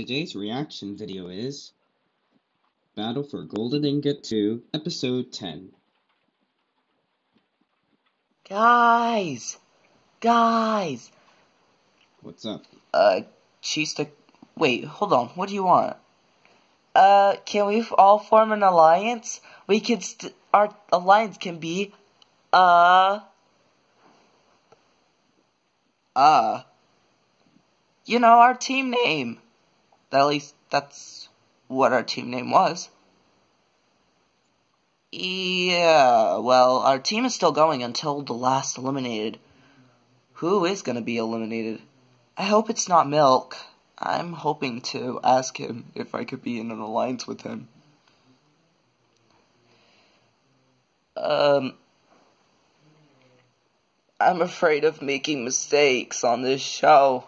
Today's reaction video is Battle for Golden Ingot 2, Episode 10. Guys! Guys! What's up? Uh, cheese. Wait, hold on. What do you want? Uh, can we all form an alliance? We could. St- our alliance can be. Uh. Uh. You know, our team name. At least that's what our team name was. Yeah, well, our team is still going until the last eliminated. Who is going to be eliminated? I hope it's not Milk. I'm hoping to ask him if I could be in an alliance with him. Um, I'm afraid of making mistakes on this show.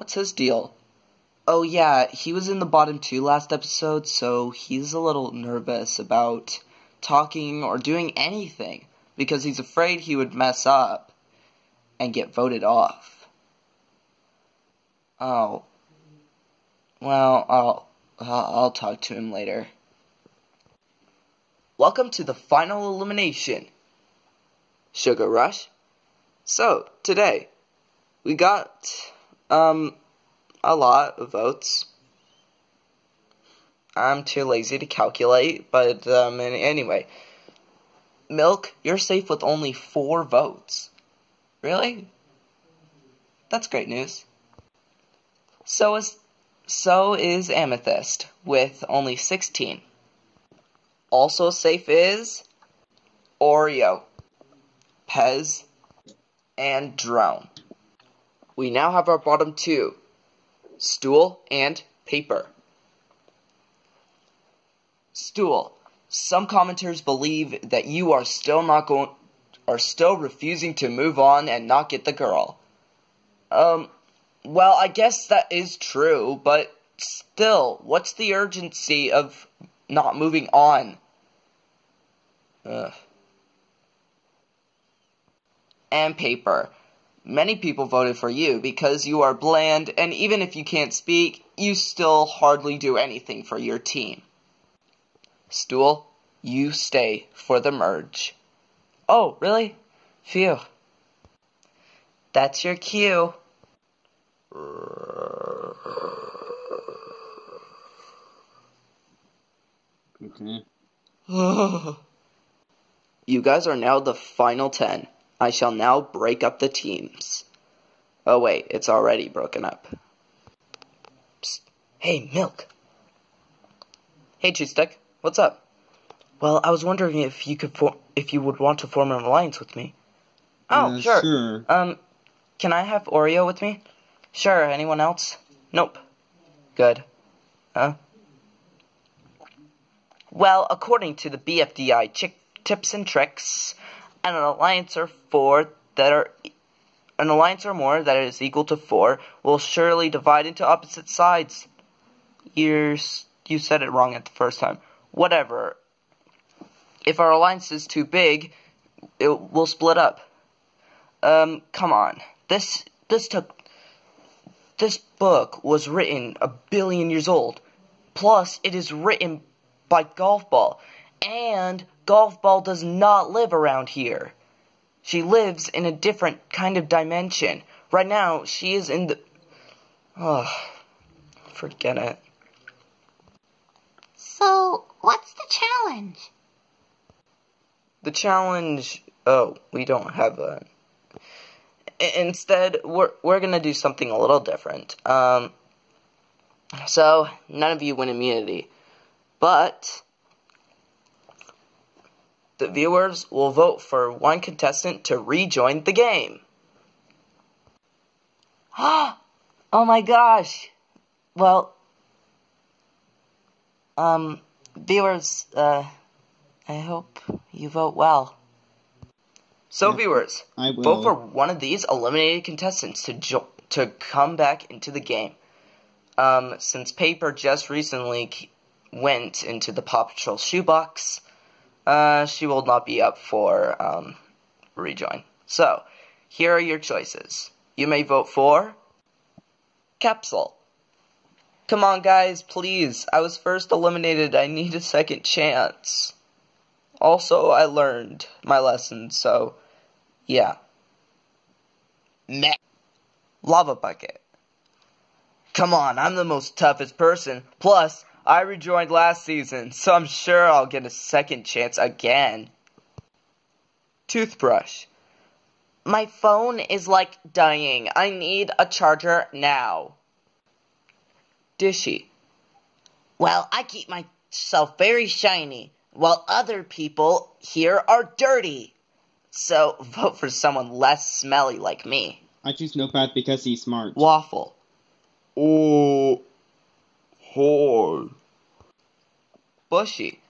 What's his deal? Oh yeah, he was in the bottom two last episode, so he's a little nervous about talking or doing anything because he's afraid he would mess up and get voted off. Oh. Well, I'll I'll talk to him later. Welcome to the final elimination. Sugar Rush. So, today we got um a lot of votes. I'm too lazy to calculate, but um anyway, Milk, you're safe with only 4 votes. Really? That's great news. So is so is Amethyst with only 16. Also safe is Oreo, Pez, and Drone. We now have our bottom two, Stool and Paper. Stool. Some commenters believe that you are still not going are still refusing to move on and not get the girl. Um, well, I guess that is true, but still, what's the urgency of not moving on? Ugh. And paper. Many people voted for you because you are bland, and even if you can't speak, you still hardly do anything for your team. Stool, you stay for the merge. Oh, really? Phew. That's your cue. Okay. Mm-hmm. you guys are now the final ten. I shall now break up the teams. Oh wait, it's already broken up. Psst. Hey, Milk. Hey, Cheese Stick. What's up? Well, I was wondering if you could for- if you would want to form an alliance with me. Oh, Uh, sure. sure. Um, can I have Oreo with me? Sure. Anyone else? Nope. Good. Huh? Well, according to the BFDI chick tips and tricks, an alliance or four that are an alliance or more that is equal to four will surely divide into opposite sides. You're, you said it wrong at the first time. Whatever. If our alliance is too big, it will split up. Um, come on. This this took this book was written a billion years old. Plus, it is written by Golf Ball. And Golf Ball does not live around here. She lives in a different kind of dimension. Right now, she is in the. Oh, forget it. So, what's the challenge? The challenge. Oh, we don't have a. Instead, we're we're gonna do something a little different. Um. So none of you win immunity, but the viewers will vote for one contestant to rejoin the game. oh my gosh! Well, um, viewers, uh, I hope you vote well. So, Yeah, viewers, I vote for one of these eliminated contestants to jo- to come back into the game. Um, since Paper just recently went into the Paw Patrol shoebox, uh, she will not be up for um, rejoin. So, here are your choices. You may vote for Capsule. Come on, guys, please. I was first eliminated. I need a second chance. Also, I learned my lesson, so yeah. Meh. Lava Bucket. Come on, I'm the most toughest person. Plus, I rejoined last season, so I'm sure I'll get a second chance again. Toothbrush. My phone is like dying. I need a charger now. Dishy. Well, I keep myself very shiny, while other people here are dirty. So vote for someone less smelly like me. I choose Notepad because he's smart. Waffle. Oh, hi. Bushy.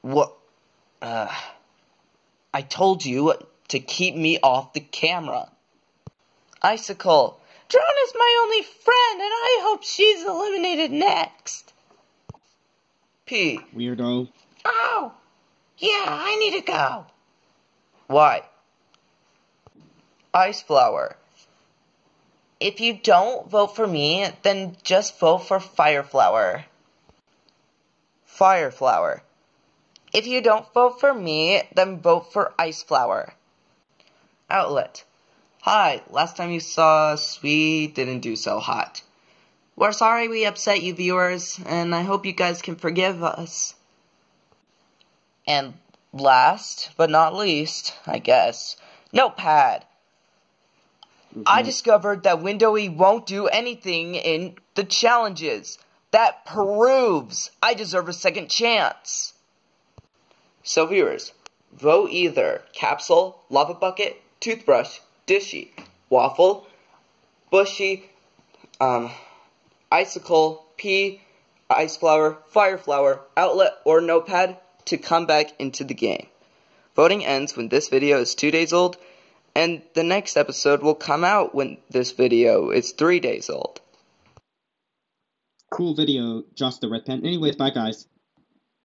What? Uh, I told you to keep me off the camera. Icicle. Drone is my only friend, and I hope she's eliminated next. P. Weirdo. Oh, yeah, I need to go. Why? Ice Flower. If you don't vote for me, then just vote for Fireflower. Fireflower. If you don't vote for me, then vote for Ice Flower. Outlet. Hi, last time you saw us, we didn't do so hot. We're sorry we upset you viewers, and I hope you guys can forgive us. And last but not least, I guess, Notepad. I mm-hmm. discovered that Windowy won't do anything in the challenges. That proves I deserve a second chance. So viewers, vote either Capsule, Lava Bucket, Toothbrush, Dishy, Waffle, Bushy, um, Icicle, P, Ice Flower, Fire Flower, Outlet, or Notepad to come back into the game. Voting ends when this video is two days old, and the next episode will come out when this video is three days old. Cool video, Josh the Red Pen. Anyways, bye guys.